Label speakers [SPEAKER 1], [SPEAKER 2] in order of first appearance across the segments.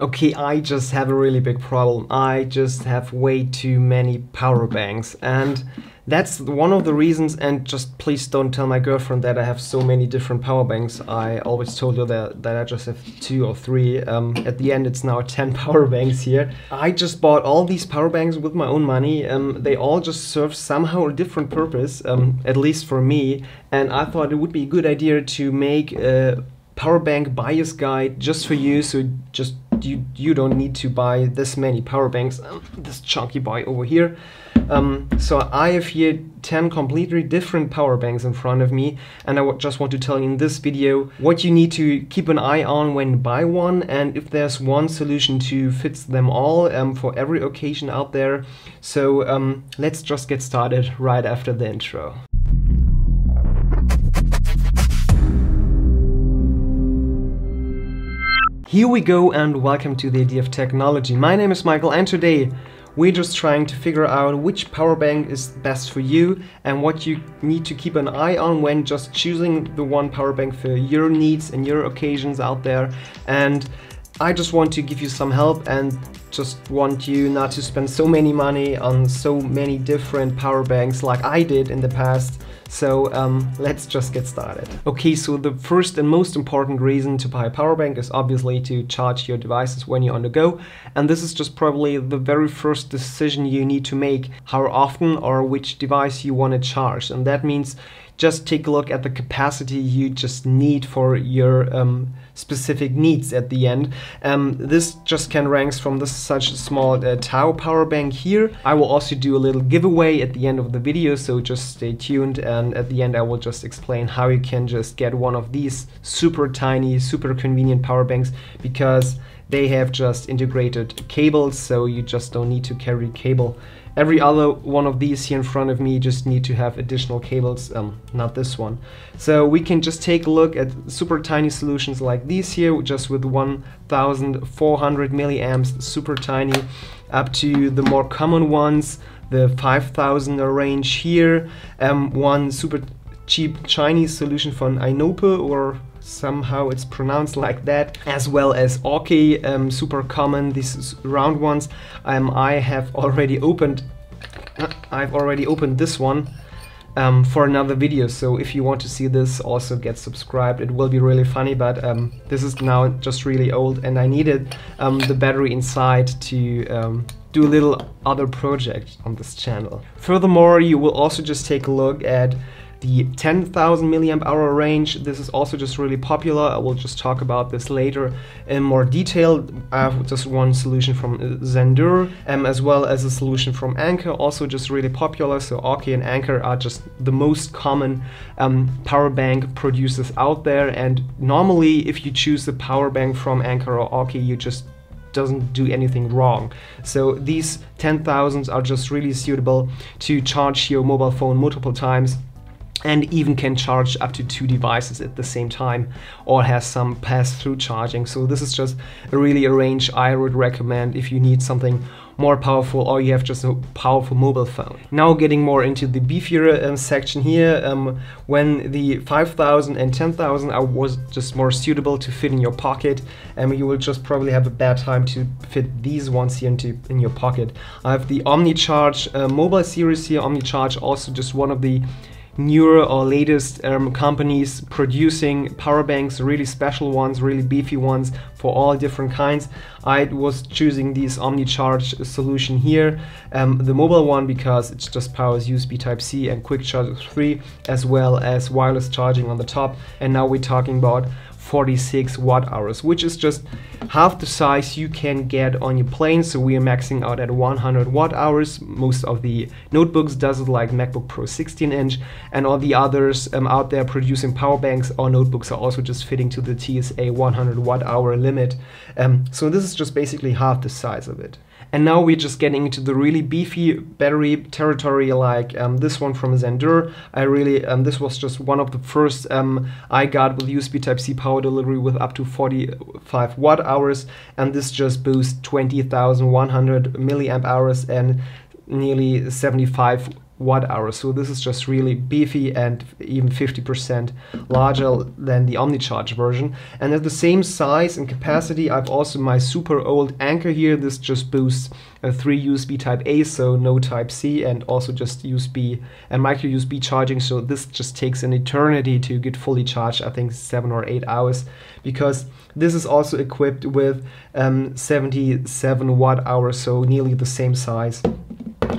[SPEAKER 1] Okay, I just have a really big problem. I just have way too many power banks and that's one of the reasons and just please don't tell my girlfriend that I have so many different power banks. I always told her that, that I just have two or three. Um, at the end it's now 10 power banks here. I just bought all these power banks with my own money. Um, they all just serve somehow a different purpose, um, at least for me. And I thought it would be a good idea to make a power bank bias guide just for you so just you you don't need to buy this many power banks um, this chunky boy over here um, so I have here 10 completely different power banks in front of me and I just want to tell you in this video what you need to keep an eye on when buy one and if there's one solution to fits them all um, for every occasion out there. So um, let's just get started right after the intro. Here we go and welcome to the Idea of Technology. My name is Michael and today we're just trying to figure out which power bank is best for you and what you need to keep an eye on when just choosing the one power bank for your needs and your occasions out there. And I just want to give you some help and just want you not to spend so many money on so many different power banks like I did in the past so um, let's just get started. Okay, so the first and most important reason to buy a power bank is obviously to charge your devices when you're on the go. And this is just probably the very first decision you need to make, how often or which device you want to charge. And that means just take a look at the capacity you just need for your um, specific needs at the end. Um, this just can ranks from this such small uh, Tau power bank here. I will also do a little giveaway at the end of the video, so just stay tuned and at the end I will just explain how you can just get one of these super tiny, super convenient power banks because they have just integrated cables, so you just don't need to carry cable Every other one of these here in front of me just need to have additional cables, um, not this one. So we can just take a look at super tiny solutions like these here, just with 1400 milliamps, super tiny, up to the more common ones, the 5000 range here, um, one super cheap Chinese solution from Inope or somehow it's pronounced like that, as well as Aukey, um, super common, these round ones. Um, I have already opened, I've already opened this one um, for another video, so if you want to see this, also get subscribed. It will be really funny, but um, this is now just really old and I needed um, the battery inside to um, do a little other project on this channel. Furthermore, you will also just take a look at the 10,000 milliamp hour range. This is also just really popular. I will just talk about this later in more detail. I have just one solution from Zendure um, as well as a solution from Anker, also just really popular. So Aukey and Anker are just the most common um, power bank producers out there. And normally if you choose the power bank from Anker or Aukey, you just doesn't do anything wrong. So these 10,000s are just really suitable to charge your mobile phone multiple times and even can charge up to two devices at the same time or has some pass-through charging. So this is just really a range I would recommend if you need something more powerful or you have just a powerful mobile phone. Now getting more into the beefier um, section here, um, when the 5000 and 10,000 are was just more suitable to fit in your pocket and um, you will just probably have a bad time to fit these ones here into in your pocket. I have the OmniCharge uh, mobile series here, OmniCharge also just one of the newer or latest um, companies producing power banks, really special ones, really beefy ones for all different kinds. I was choosing this OmniCharge solution here, um, the mobile one because it just powers USB Type-C and Quick Charge 3 as well as wireless charging on the top. And now we're talking about 46 watt hours, which is just half the size you can get on your plane. So we are maxing out at 100 watt hours. Most of the notebooks does it like MacBook Pro 16 inch and all the others um, out there producing power banks or notebooks are also just fitting to the TSA 100 watt hour limit. Um, so this is just basically half the size of it. And now we're just getting into the really beefy battery territory like um, this one from Zendure. I really, um, this was just one of the first um, I got with USB Type-C power delivery with up to 45 watt hours. And this just boosts 20,100 milliamp hours and nearly 75 watt hours. So this is just really beefy and even 50% larger than the OmniCharge version. And at the same size and capacity, I've also my super old Anker here. This just boosts uh, three USB Type A, so no Type C, and also just USB and micro USB charging. So this just takes an eternity to get fully charged. I think seven or eight hours, because this is also equipped with um, 77 watt hours, so nearly the same size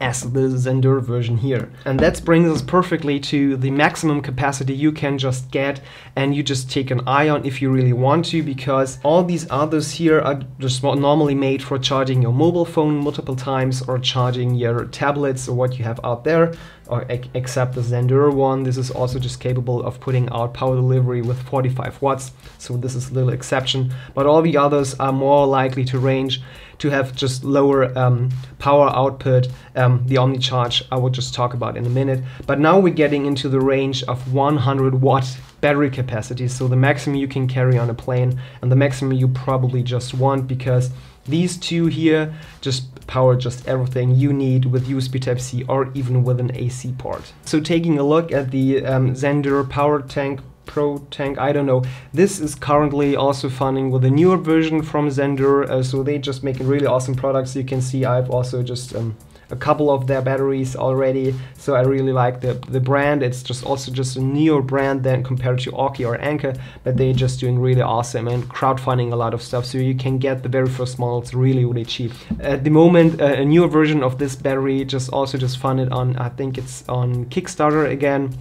[SPEAKER 1] as the Zendure version here. And that brings us perfectly to the maximum capacity you can just get and you just take an ion if you really want to because all these others here are just normally made for charging your mobile phone multiple times or charging your tablets or what you have out there or except the Zendure one. This is also just capable of putting out power delivery with 45 watts. So this is a little exception, but all the others are more likely to range to have just lower um, power output. Um, the OmniCharge I will just talk about in a minute. But now we're getting into the range of 100 watt battery capacity. So the maximum you can carry on a plane and the maximum you probably just want because these two here just power just everything you need with USB Type-C or even with an AC port. So taking a look at the um, Zendure Power Tank Pro Tank, I don't know. This is currently also funding with a newer version from Zendure, uh, so they just make really awesome products. You can see I've also just um, a couple of their batteries already, so I really like the, the brand. It's just also just a newer brand than compared to Aukey or Anker, but they're just doing really awesome and crowdfunding a lot of stuff, so you can get the very first models really, really cheap. At the moment, uh, a newer version of this battery just also just funded on, I think it's on Kickstarter again,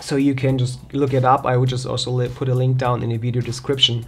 [SPEAKER 1] so you can just look it up. I would just also put a link down in the video description.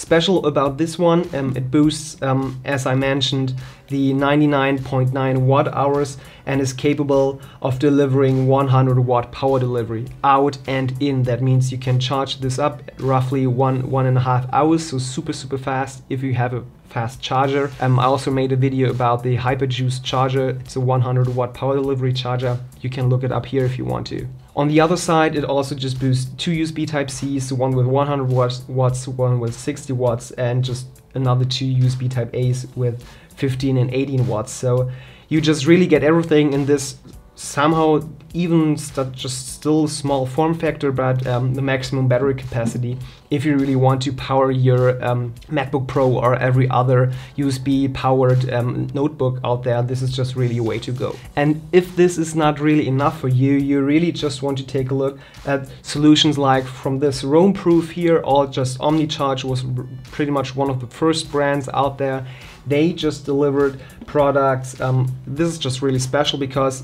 [SPEAKER 1] Special about this one, um, it boosts, um, as I mentioned, the 99.9 watt hours and is capable of delivering 100 watt power delivery out and in. That means you can charge this up roughly one, one and a half hours, so super, super fast if you have a fast charger. Um, I also made a video about the Hyperjuice charger. It's a 100 watt power delivery charger. You can look it up here if you want to. On the other side, it also just boosts two USB Type-Cs, one with 100 watts, watts, one with 60 watts, and just another two USB Type-As with 15 and 18 watts. So you just really get everything in this somehow even st just still small form factor, but um, the maximum battery capacity if you really want to power your um, MacBook Pro or every other USB powered um, notebook out there, this is just really a way to go. And if this is not really enough for you, you really just want to take a look at solutions like from this Roamproof here or just OmniCharge was pretty much one of the first brands out there. They just delivered products. Um, this is just really special because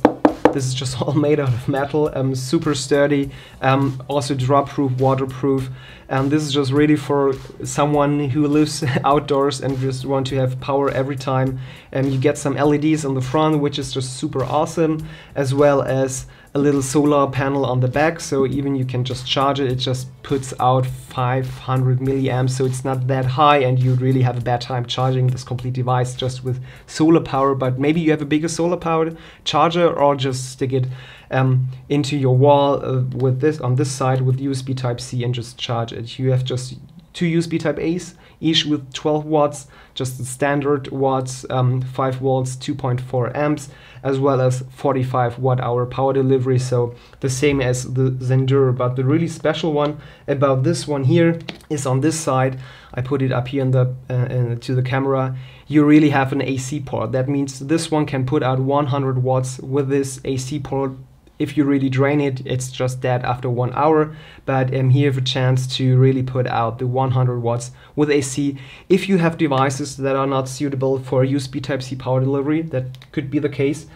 [SPEAKER 1] this is just all made out of metal, um, super sturdy, um, also drop proof, waterproof. And this is just really for someone who lives outdoors and just want to have power every time. And you get some LEDs on the front, which is just super awesome, as well as a little solar panel on the back. So even you can just charge it. It just puts out 500 milliamps so it's not that high and you really have a bad time charging this complete device just with solar power. But maybe you have a bigger solar powered charger or just stick it um, into your wall uh, with this on this side with USB type C and just charge it you have just two USB type A's each with 12 watts, just standard watts, um, 5 volts, 2.4 amps, as well as 45 watt hour power delivery. So the same as the Zendure, but the really special one about this one here is on this side. I put it up here in the uh, in, to the camera. You really have an AC port. That means this one can put out 100 watts with this AC port if you really drain it, it's just dead after one hour. But um, here you have a chance to really put out the 100 watts with AC. If you have devices that are not suitable for USB Type-C power delivery, that could be the case.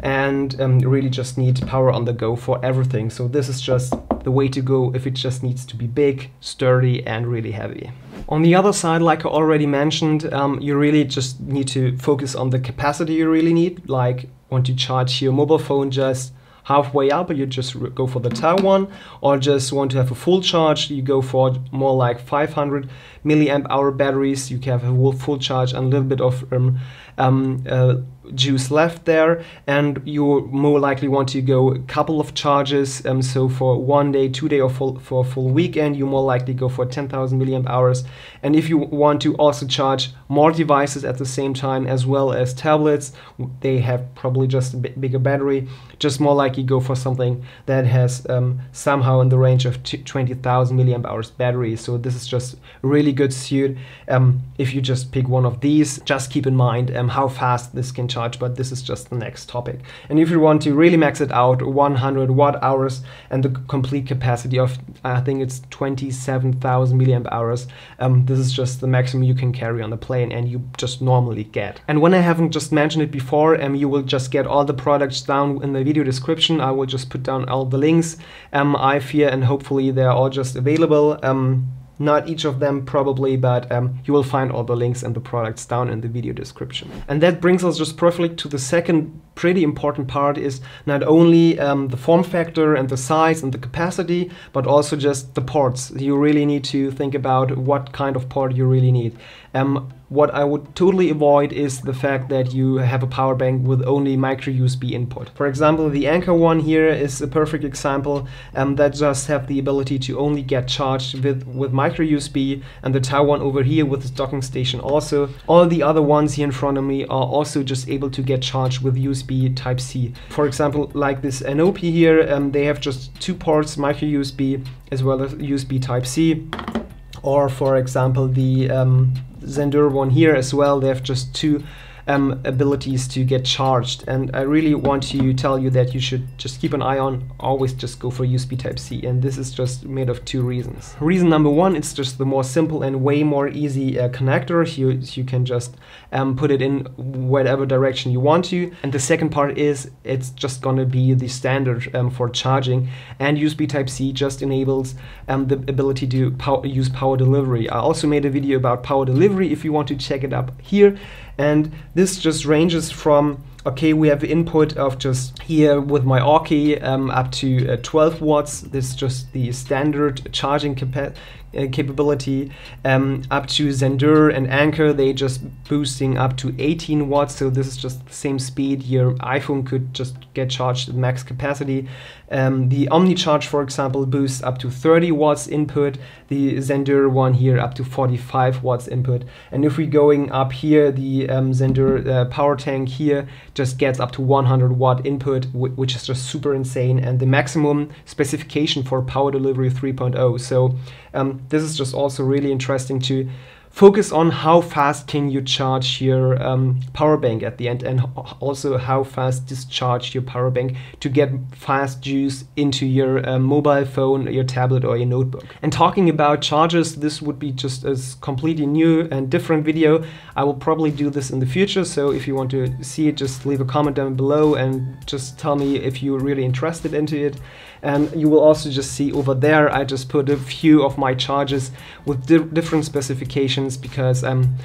[SPEAKER 1] And um, really just need power on the go for everything. So this is just the way to go if it just needs to be big, sturdy and really heavy. On the other side, like I already mentioned, um, you really just need to focus on the capacity you really need. Like want to charge your mobile phone just halfway up, you just go for the one, or just want to have a full charge, you go for more like 500 milliamp hour batteries. You can have a full charge and a little bit of um, um, uh, juice left there and you more likely want to go a couple of charges um, so for one day two day or full, for a full weekend you more likely go for 10,000 milliamp hours. And if you want to also charge more devices at the same time as well as tablets they have probably just a bigger battery just more likely go for something that has um, somehow in the range of 20,000 milliamp hours battery. So this is just really good suit. Um, if you just pick one of these just keep in mind um, how fast this can charge but this is just the next topic. And if you want to really max it out 100 watt hours and the complete capacity of I think it's 27,000 milliamp hours um, this is just the maximum you can carry on the plane and you just normally get. And when I haven't just mentioned it before um, you will just get all the products down in the video description. I will just put down all the links. Um, I fear and hopefully they're all just available. Um, not each of them probably, but um, you will find all the links and the products down in the video description. And that brings us just perfectly to the second pretty important part is not only um, the form factor and the size and the capacity, but also just the ports. You really need to think about what kind of port you really need. Um, what I would totally avoid is the fact that you have a power bank with only micro USB input. For example, the Anker one here is a perfect example um, that just have the ability to only get charged with, with micro USB and the Tau one over here with the docking station also. All the other ones here in front of me are also just able to get charged with USB Type-C. For example, like this NOP here, um, they have just two ports, micro USB as well as USB Type-C. Or for example, the um, one here as well, they have just two um, abilities to get charged. And I really want to tell you that you should just keep an eye on, always just go for USB Type-C. And this is just made of two reasons. Reason number one, it's just the more simple and way more easy uh, connector. You, you can just um, put it in whatever direction you want to. And the second part is it's just gonna be the standard um, for charging. And USB Type-C just enables um, the ability to power, use power delivery. I also made a video about power delivery if you want to check it up here. And this just ranges from okay we have input of just here with my Aukey um, up to uh, 12 watts. This is just the standard charging capa uh, capability um, up to Zendure and Anker, they just boosting up to 18 watts so this is just the same speed. Your iPhone could just get charged at max capacity. Um, the OmniCharge for example boosts up to 30 watts input. The Zendure one here up to 45 watts input. And if we're going up here the um, Zendure uh, power tank here just gets up to 100 watt input which is just super insane. And the maximum specification for power delivery 3.0 so um, this is just also really interesting to focus on how fast can you charge your um, power bank at the end and also how fast discharge your power bank to get fast juice into your uh, mobile phone, your tablet or your notebook. And talking about chargers, this would be just a completely new and different video. I will probably do this in the future, so if you want to see it, just leave a comment down below and just tell me if you're really interested into it. And you will also just see over there, I just put a few of my charges with di different specifications because um,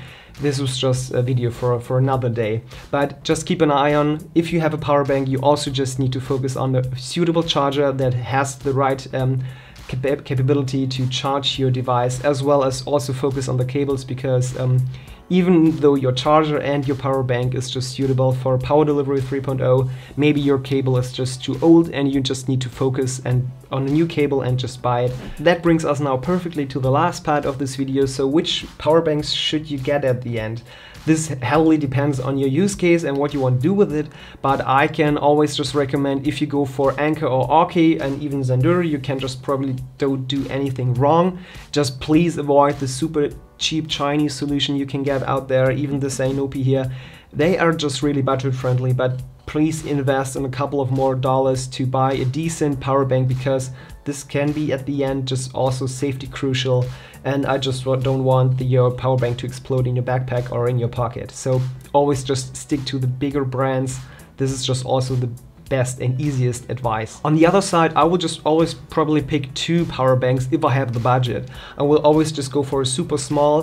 [SPEAKER 1] this was just a video for, for another day. But just keep an eye on, if you have a power bank, you also just need to focus on the suitable charger that has the right um, capability to charge your device as well as also focus on the cables because um, even though your charger and your power bank is just suitable for power delivery 3.0 maybe your cable is just too old and you just need to focus and on a new cable and just buy it. That brings us now perfectly to the last part of this video so which power banks should you get at the end this heavily depends on your use case and what you want to do with it, but I can always just recommend if you go for Anker or Aukey and even Zendure, you can just probably don't do anything wrong. Just please avoid the super cheap Chinese solution you can get out there, even the Sanopi here. They are just really budget friendly, but please invest in a couple of more dollars to buy a decent power bank because this can be at the end just also safety crucial and I just don't want the, your power bank to explode in your backpack or in your pocket. So always just stick to the bigger brands. This is just also the best and easiest advice. On the other side, I will just always probably pick two power banks if I have the budget. I will always just go for a super small,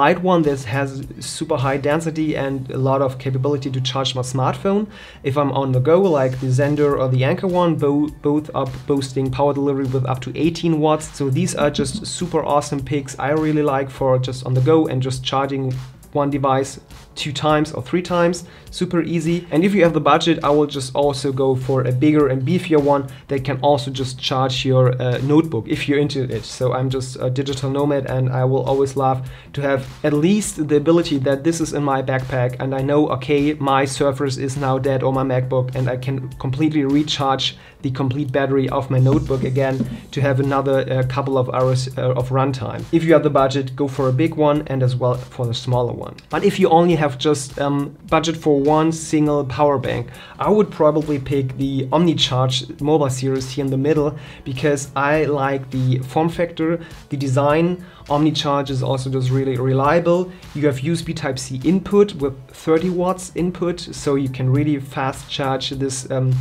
[SPEAKER 1] light one that has super high density and a lot of capability to charge my smartphone. If I'm on the go, like the Zendure or the Anker one, bo both are boasting power delivery with up to 18 watts. So these are just super awesome picks I really like for just on the go and just charging one device two times or three times super easy and if you have the budget I will just also go for a bigger and beefier one that can also just charge your uh, notebook if you're into it so I'm just a digital nomad and I will always love to have at least the ability that this is in my backpack and I know okay my Surface is now dead or my MacBook and I can completely recharge the complete battery of my notebook again to have another uh, couple of hours uh, of runtime. If you have the budget, go for a big one and as well for the smaller one. But if you only have just um, budget for one single power bank, I would probably pick the OmniCharge mobile series here in the middle because I like the form factor, the design. OmniCharge is also just really reliable. You have USB Type-C input with 30 watts input, so you can really fast charge this um,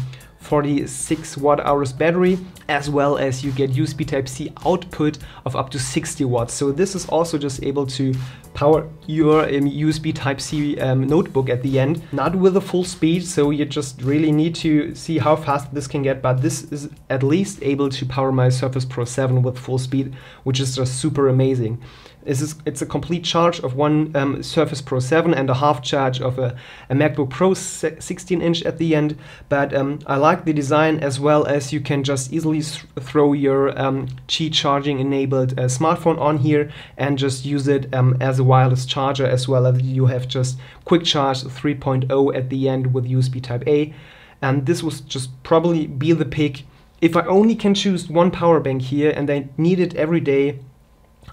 [SPEAKER 1] 46 watt hours battery as well as you get USB Type-C output of up to 60 watts. So this is also just able to power your um, USB Type-C um, notebook at the end, not with a full speed, so you just really need to see how fast this can get, but this is at least able to power my Surface Pro 7 with full speed, which is just super amazing. This is, it's a complete charge of one um, Surface Pro 7 and a half charge of a, a MacBook Pro 16 inch at the end, but um, I like the design as well as you can just easily throw your um, Qi charging enabled uh, smartphone on here and just use it um, as a wireless charger as well as you have just quick charge 3.0 at the end with USB type A. And this was just probably be the pick. If I only can choose one power bank here and I need it every day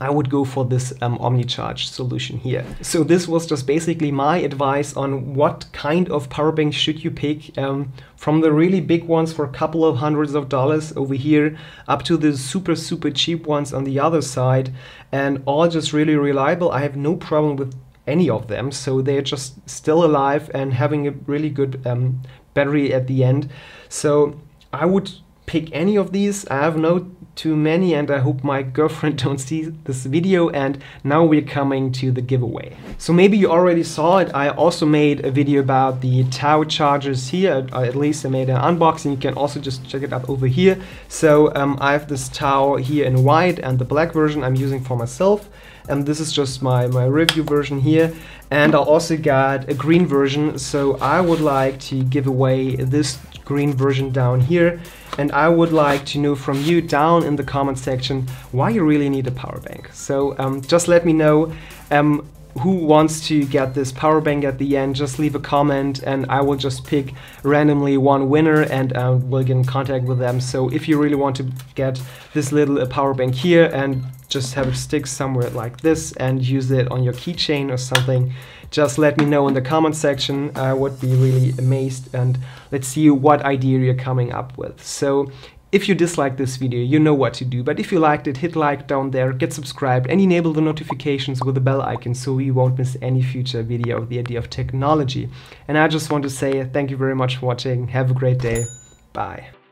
[SPEAKER 1] I would go for this um, OmniCharge solution here. So this was just basically my advice on what kind of power bank should you pick um, from the really big ones for a couple of hundreds of dollars over here up to the super super cheap ones on the other side and all just really reliable. I have no problem with any of them so they're just still alive and having a really good um, battery at the end. So I would pick any of these. I have no too many and I hope my girlfriend don't see this video and now we're coming to the giveaway. So maybe you already saw it, I also made a video about the Tau chargers here, at least I made an unboxing, you can also just check it out over here. So um, I have this Tau here in white and the black version I'm using for myself. And this is just my, my review version here. And I also got a green version. So I would like to give away this green version down here and I would like to know from you down in the comment section why you really need a power bank. So um, just let me know um, who wants to get this power bank at the end, just leave a comment and I will just pick randomly one winner and uh, we'll get in contact with them. So if you really want to get this little uh, power bank here and just have it stick somewhere like this and use it on your keychain or something, just let me know in the comment section. I would be really amazed and let's see what idea you're coming up with. So if you dislike this video, you know what to do, but if you liked it, hit like down there, get subscribed and enable the notifications with the bell icon so you won't miss any future video of the idea of technology. And I just want to say thank you very much for watching, have a great day, bye.